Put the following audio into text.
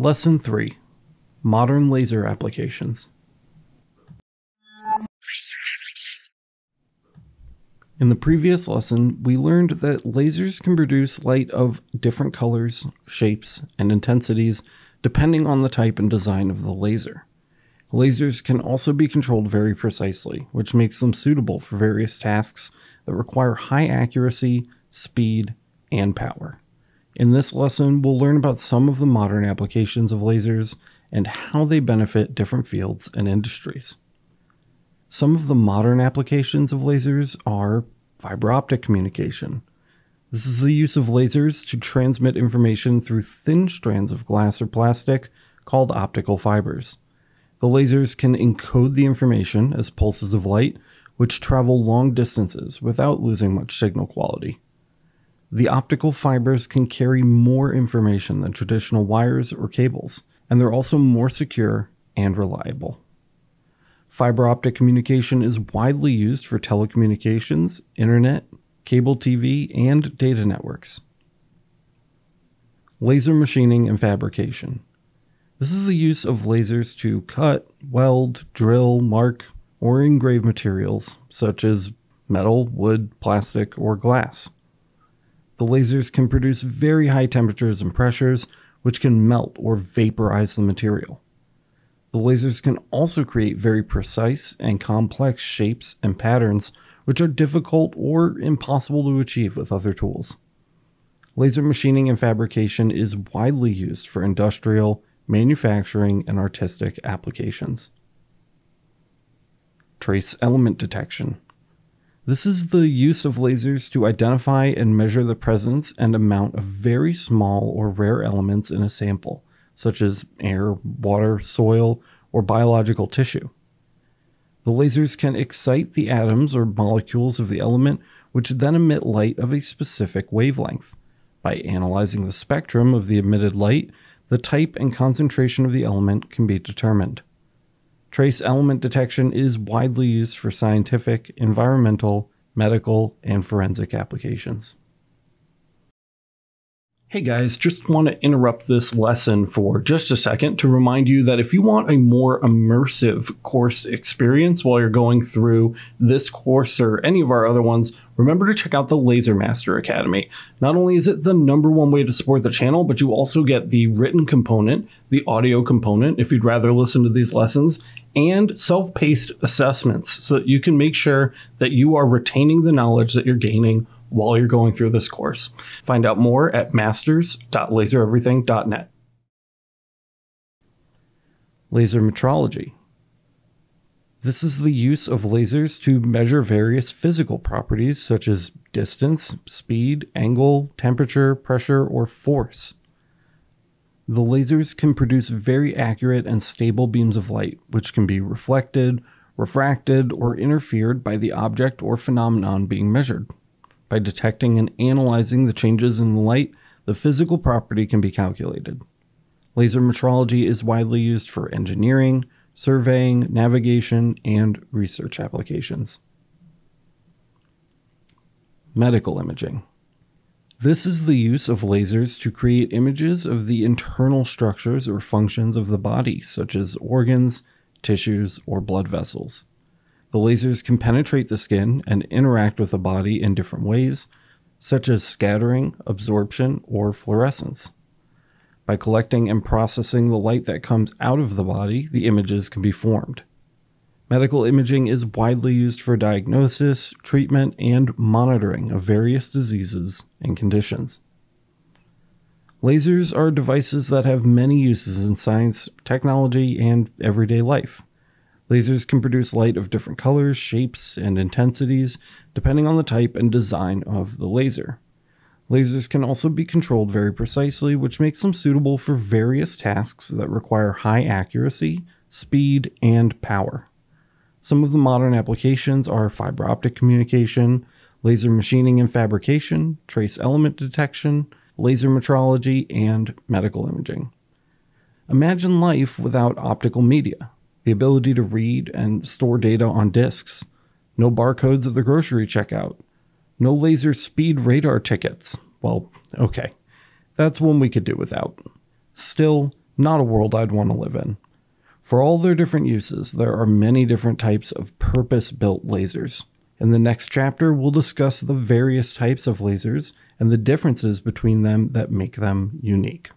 Lesson 3 Modern Laser Applications. In the previous lesson, we learned that lasers can produce light of different colors, shapes, and intensities depending on the type and design of the laser. Lasers can also be controlled very precisely, which makes them suitable for various tasks that require high accuracy, speed, and power. In this lesson, we'll learn about some of the modern applications of lasers and how they benefit different fields and industries. Some of the modern applications of lasers are fiber optic communication. This is the use of lasers to transmit information through thin strands of glass or plastic called optical fibers. The lasers can encode the information as pulses of light, which travel long distances without losing much signal quality. The optical fibers can carry more information than traditional wires or cables, and they're also more secure and reliable. Fiber optic communication is widely used for telecommunications, internet, cable TV, and data networks. Laser machining and fabrication. This is the use of lasers to cut, weld, drill, mark, or engrave materials such as metal, wood, plastic, or glass. The lasers can produce very high temperatures and pressures, which can melt or vaporize the material. The lasers can also create very precise and complex shapes and patterns, which are difficult or impossible to achieve with other tools. Laser machining and fabrication is widely used for industrial, manufacturing, and artistic applications. Trace element detection. This is the use of lasers to identify and measure the presence and amount of very small or rare elements in a sample, such as air, water, soil, or biological tissue. The lasers can excite the atoms or molecules of the element, which then emit light of a specific wavelength. By analyzing the spectrum of the emitted light, the type and concentration of the element can be determined. Trace element detection is widely used for scientific, environmental, medical, and forensic applications. Hey guys, just want to interrupt this lesson for just a second to remind you that if you want a more immersive course experience while you're going through this course or any of our other ones, remember to check out the Laser Master Academy. Not only is it the number one way to support the channel, but you also get the written component, the audio component, if you'd rather listen to these lessons, and self paced assessments so that you can make sure that you are retaining the knowledge that you're gaining while you're going through this course. Find out more at masters.lasereverything.net. Laser metrology. This is the use of lasers to measure various physical properties such as distance, speed, angle, temperature, pressure, or force. The lasers can produce very accurate and stable beams of light, which can be reflected, refracted, or interfered by the object or phenomenon being measured. By detecting and analyzing the changes in the light, the physical property can be calculated. Laser metrology is widely used for engineering, surveying, navigation, and research applications. Medical imaging. This is the use of lasers to create images of the internal structures or functions of the body, such as organs, tissues, or blood vessels. The lasers can penetrate the skin and interact with the body in different ways, such as scattering, absorption, or fluorescence. By collecting and processing the light that comes out of the body, the images can be formed. Medical imaging is widely used for diagnosis, treatment, and monitoring of various diseases and conditions. Lasers are devices that have many uses in science, technology, and everyday life. Lasers can produce light of different colors, shapes, and intensities, depending on the type and design of the laser. Lasers can also be controlled very precisely, which makes them suitable for various tasks that require high accuracy, speed, and power. Some of the modern applications are fiber optic communication, laser machining and fabrication, trace element detection, laser metrology, and medical imaging. Imagine life without optical media the ability to read and store data on disks, no barcodes at the grocery checkout, no laser speed radar tickets. Well, okay, that's one we could do without. Still, Not a world I'd want to live in. For all their different uses, there are many different types of purpose built lasers. In the next chapter, we'll discuss the various types of lasers and the differences between them that make them unique.